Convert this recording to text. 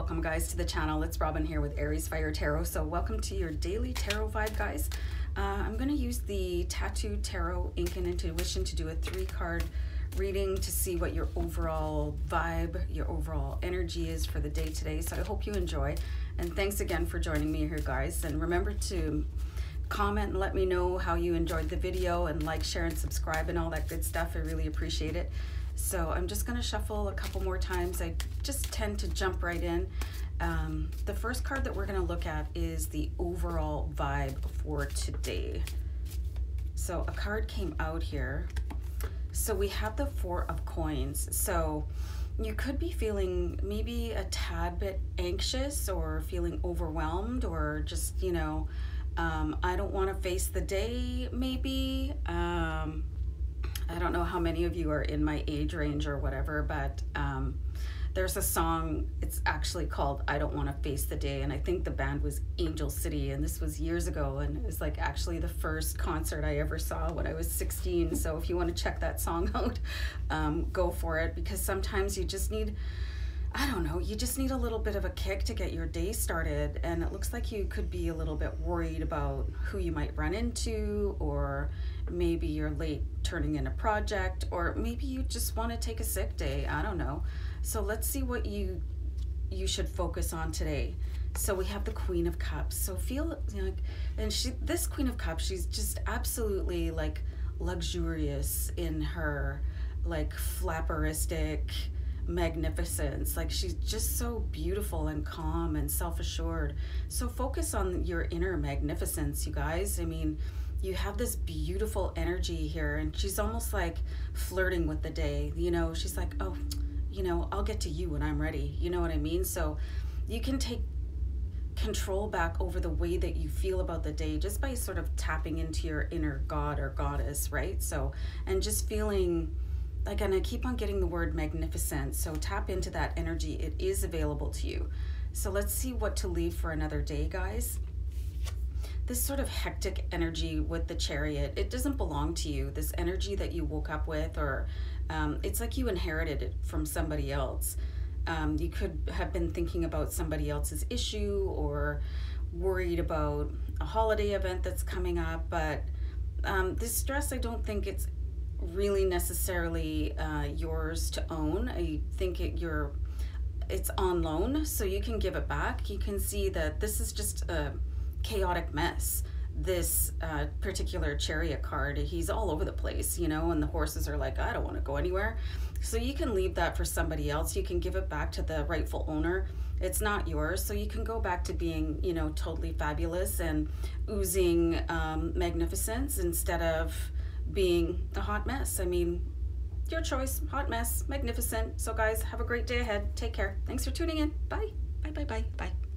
Welcome guys to the channel. It's Robin here with Aries Fire Tarot. So welcome to your daily tarot vibe guys. Uh, I'm going to use the Tattoo Tarot Ink and Intuition to do a three card reading to see what your overall vibe, your overall energy is for the day today. So I hope you enjoy. And thanks again for joining me here guys. And remember to comment and let me know how you enjoyed the video and like, share, and subscribe and all that good stuff. I really appreciate it. So I'm just gonna shuffle a couple more times. I just tend to jump right in. Um, the first card that we're gonna look at is the overall vibe for today. So a card came out here. So we have the Four of Coins. So you could be feeling maybe a tad bit anxious or feeling overwhelmed or just, you know, um, I don't want to face the day, maybe. Um, I don't know how many of you are in my age range or whatever, but um, there's a song, it's actually called I Don't Want to Face the Day, and I think the band was Angel City, and this was years ago, and it was like actually the first concert I ever saw when I was 16. So if you want to check that song out, um, go for it because sometimes you just need. I don't know, you just need a little bit of a kick to get your day started. And it looks like you could be a little bit worried about who you might run into, or maybe you're late turning in a project, or maybe you just want to take a sick day. I don't know. So let's see what you you should focus on today. So we have the Queen of Cups. So feel like, and she this Queen of Cups, she's just absolutely like luxurious in her like flapperistic magnificence. Like she's just so beautiful and calm and self-assured. So focus on your inner magnificence, you guys. I mean, you have this beautiful energy here and she's almost like flirting with the day you know she's like oh you know i'll get to you when i'm ready you know what i mean so you can take control back over the way that you feel about the day just by sort of tapping into your inner god or goddess right so and just feeling and i keep on getting the word magnificent so tap into that energy it is available to you so let's see what to leave for another day guys this sort of hectic energy with the chariot, it doesn't belong to you. This energy that you woke up with, or um, it's like you inherited it from somebody else. Um, you could have been thinking about somebody else's issue or worried about a holiday event that's coming up, but um, this stress, I don't think it's really necessarily uh, yours to own. I think it, you're it's on loan, so you can give it back. You can see that this is just a chaotic mess this uh, particular chariot card he's all over the place you know and the horses are like i don't want to go anywhere so you can leave that for somebody else you can give it back to the rightful owner it's not yours so you can go back to being you know totally fabulous and oozing um, magnificence instead of being a hot mess. I mean your choice. Hot mess. Magnificent. So guys have a great day ahead. Take care. Thanks for tuning in. Bye. Bye bye bye bye